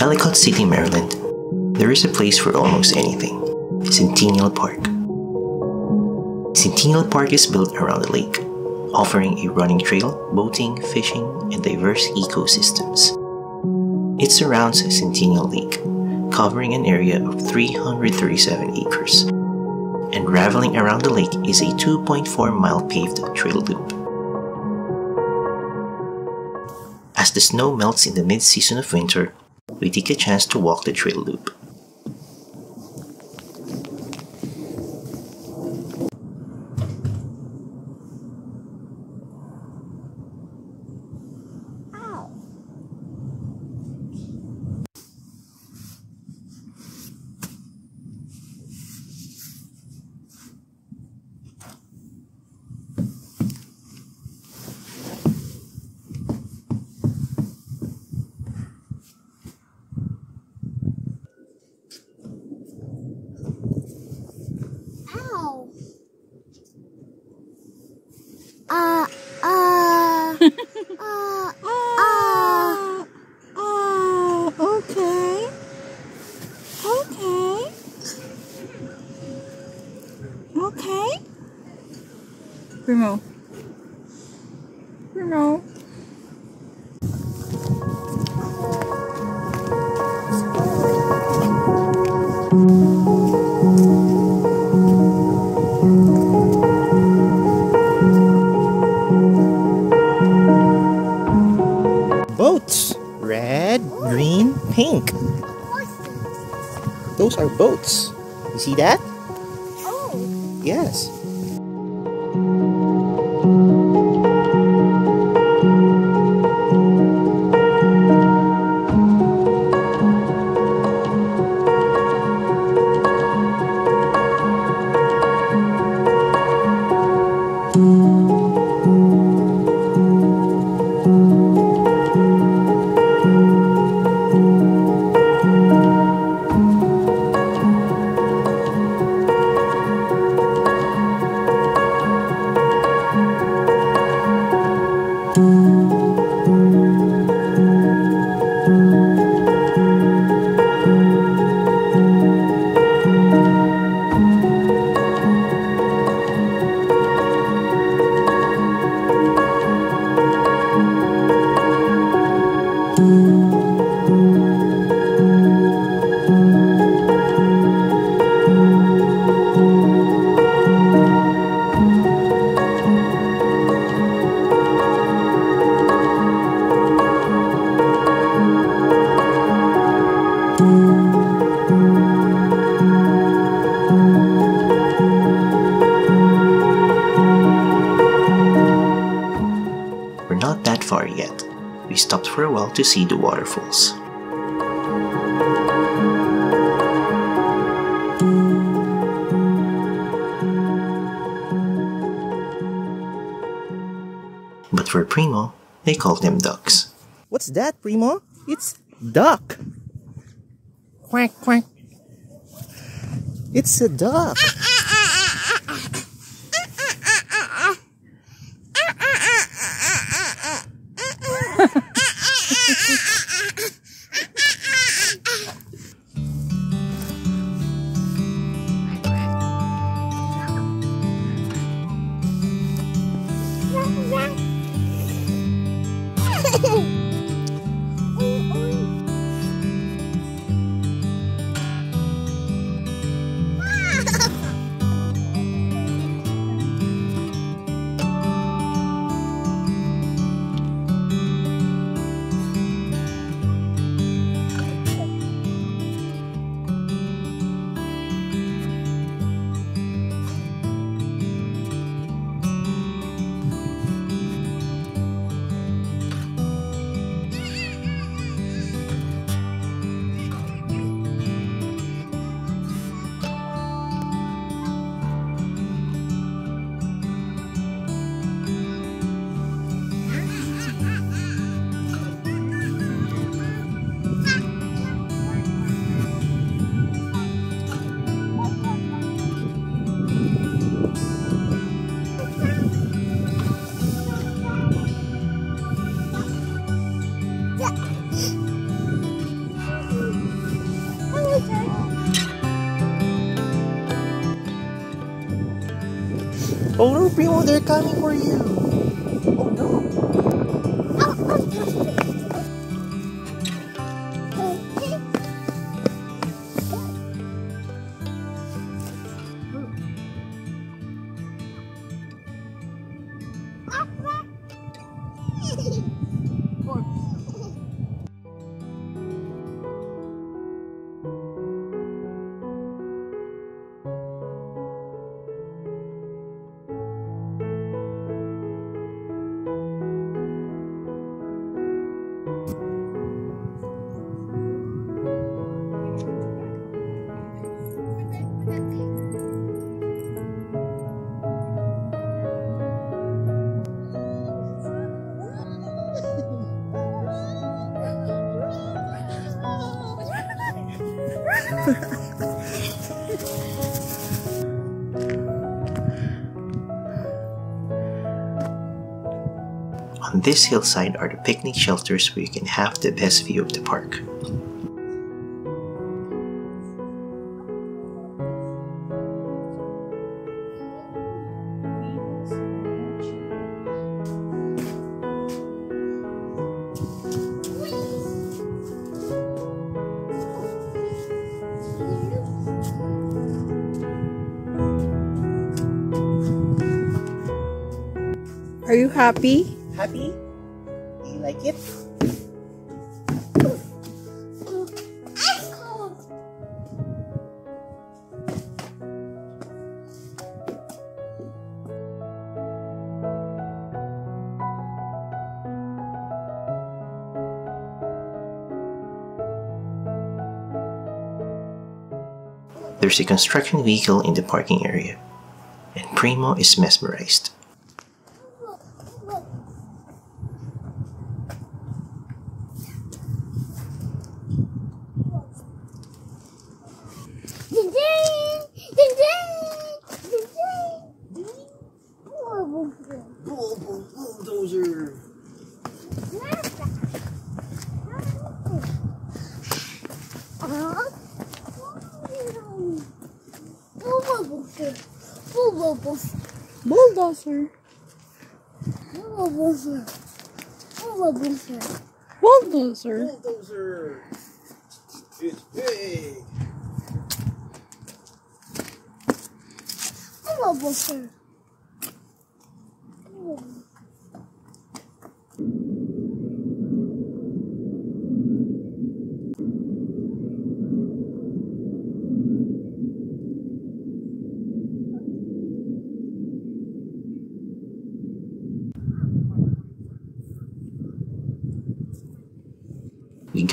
Ellicott City, Maryland, there is a place for almost anything Centennial Park. Centennial Park is built around the lake, offering a running trail, boating, fishing, and diverse ecosystems. It surrounds Centennial Lake, covering an area of 337 acres. And traveling around the lake is a 2.4 mile paved trail loop. As the snow melts in the mid season of winter, we take a chance to walk the trail loop. Pink. Those are boats. You see that? Oh, Yes. To see the waterfowls. But for Primo, they call them ducks. What's that, Primo? It's duck. Quack, quack. It's a duck. Primo, they're coming for you. Oh no. On this hillside are the picnic shelters where you can have the best view of the park. Are you happy? There's a construction vehicle in the parking area, and Primo is mesmerized. Bulldozer. Bulldozer. Bulldozer! Bulldozer. Bulldozer. It's big! We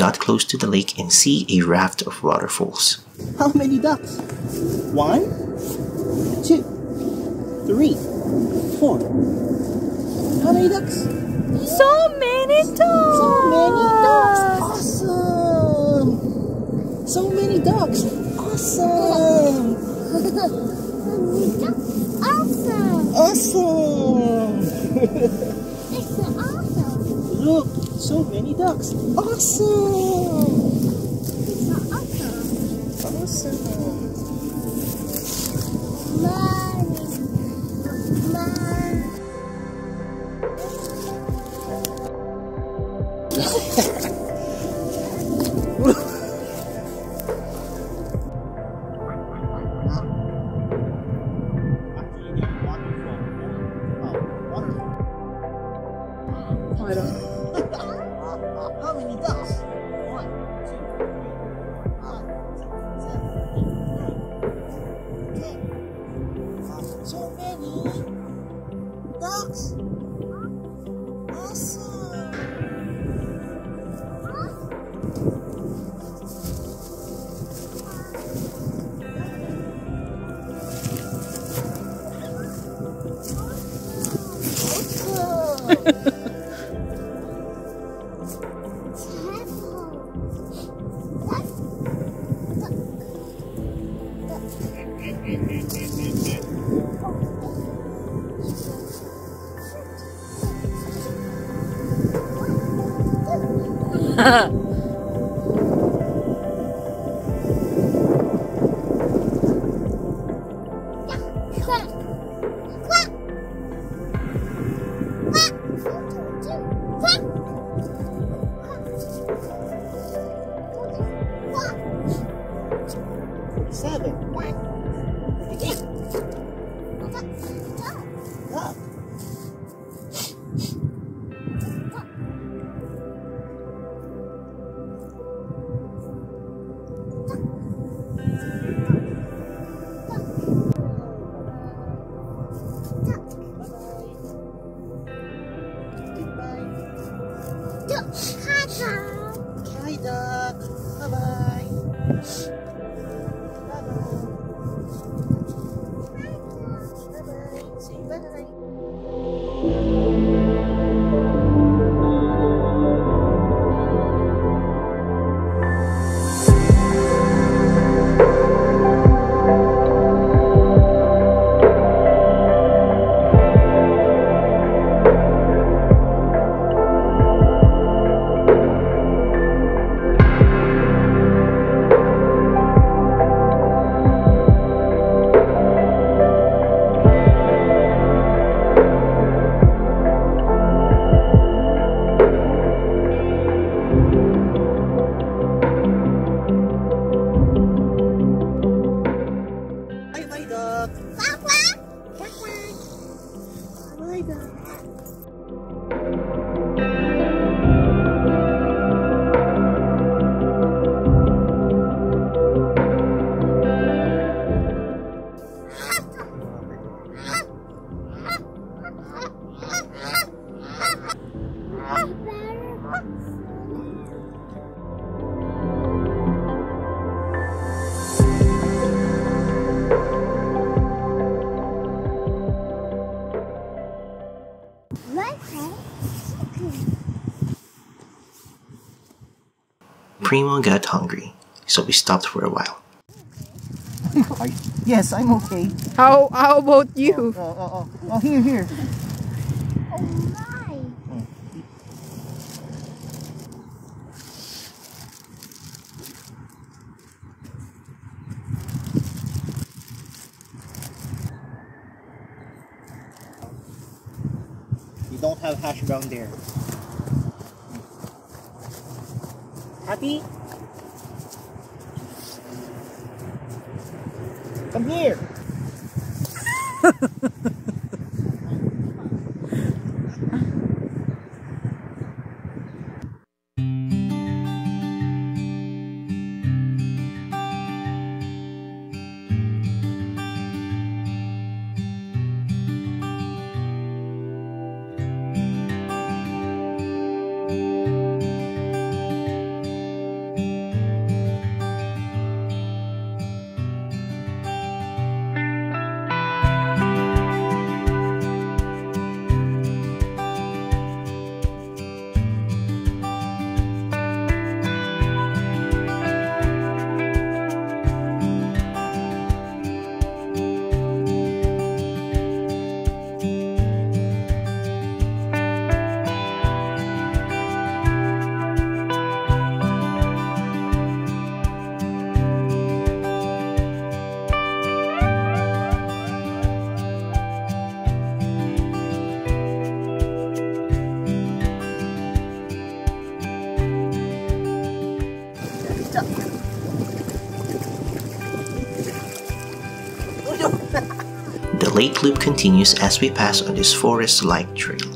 got close to the lake and see a raft of waterfowls. How many ducks? One, two, three, four. How many ducks? So many dogs. So many ducks. Awesome. So many ducks. Awesome. awesome! Awesome. Look, so many ducks. Awesome. It's awesome! Awesome. How many ducks? Quack. Quack. Primo got hungry, so we stopped for a while. yes, I'm okay. How how about you? Oh, oh, oh, oh, oh here, here. Oh my. You don't have hash brown there. Happy? Come here. The loop continues as we pass on this forest-like trail.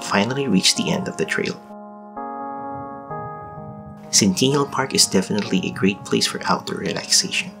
Have finally reached the end of the trail. Centennial Park is definitely a great place for outdoor relaxation.